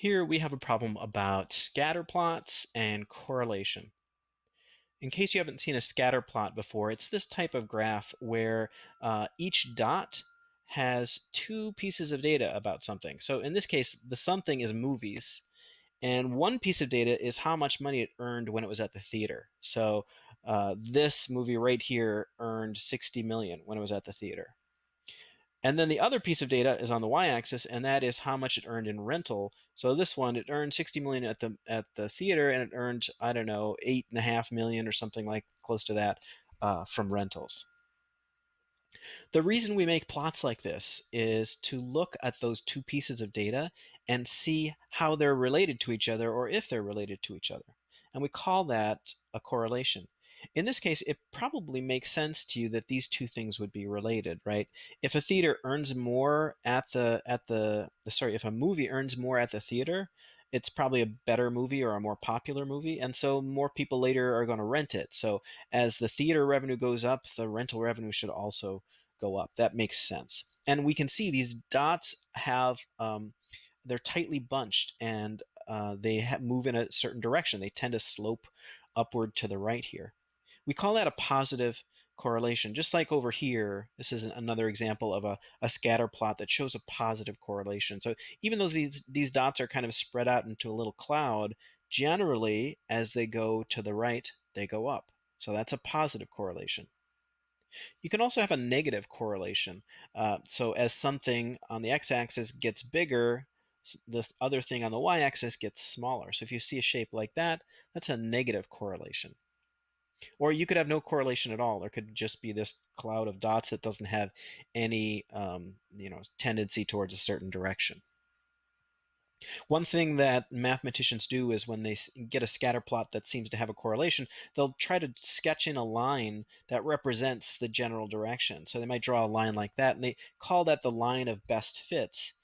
Here we have a problem about scatter plots and correlation. In case you haven't seen a scatter plot before, it's this type of graph where uh, each dot has two pieces of data about something. So in this case, the something is movies, and one piece of data is how much money it earned when it was at the theater. So uh, this movie right here earned 60 million when it was at the theater. And then the other piece of data is on the y-axis, and that is how much it earned in rental. So this one, it earned 60 million at the at the theater, and it earned I don't know eight and a half million or something like close to that uh, from rentals. The reason we make plots like this is to look at those two pieces of data and see how they're related to each other or if they're related to each other. And we call that a correlation. In this case, it probably makes sense to you that these two things would be related, right? If a theater earns more at the at the, sorry, if a movie earns more at the theater, it's probably a better movie or a more popular movie, and so more people later are going to rent it. So as the theater revenue goes up, the rental revenue should also go up. That makes sense. And we can see these dots have um, they're tightly bunched and uh, they move in a certain direction. They tend to slope upward to the right here. We call that a positive correlation. Just like over here, this is another example of a, a scatter plot that shows a positive correlation. So even though these, these dots are kind of spread out into a little cloud, generally, as they go to the right, they go up. So that's a positive correlation. You can also have a negative correlation. Uh, so as something on the x-axis gets bigger, the other thing on the y-axis gets smaller. So if you see a shape like that, that's a negative correlation. Or you could have no correlation at all. There could just be this cloud of dots that doesn't have any, um, you know, tendency towards a certain direction. One thing that mathematicians do is when they get a scatter plot that seems to have a correlation, they'll try to sketch in a line that represents the general direction. So they might draw a line like that, and they call that the line of best fits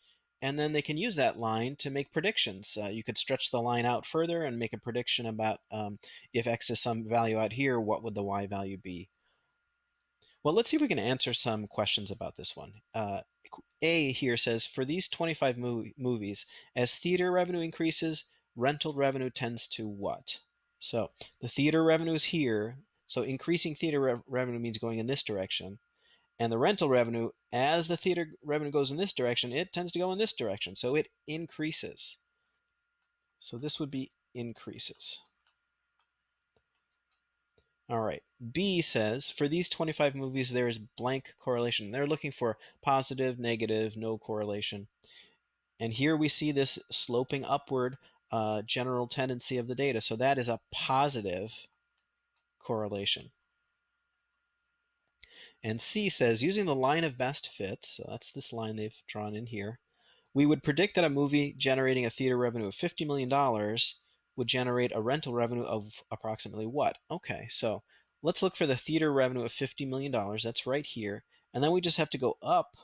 and then they can use that line to make predictions. Uh, you could stretch the line out further and make a prediction about um, if x is some value out here, what would the y value be? Well, let's see if we can answer some questions about this one. Uh, a here says, for these 25 movies, as theater revenue increases, rental revenue tends to what? So the theater revenue is here. So increasing theater re revenue means going in this direction. And the rental revenue, as the theater revenue goes in this direction, it tends to go in this direction. So it increases. So this would be increases. All right. B says, for these 25 movies, there is blank correlation. They're looking for positive, negative, no correlation. And here we see this sloping upward uh, general tendency of the data. So that is a positive correlation. And C says, using the line of best fit, so that's this line they've drawn in here, we would predict that a movie generating a theater revenue of $50 million would generate a rental revenue of approximately what? Okay, so let's look for the theater revenue of $50 million. That's right here. And then we just have to go up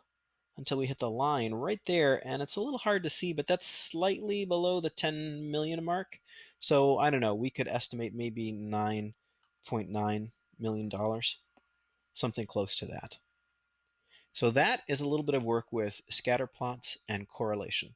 until we hit the line right there. And it's a little hard to see, but that's slightly below the 10 million mark. So I don't know, we could estimate maybe $9.9 million something close to that. So that is a little bit of work with scatter plots and correlation.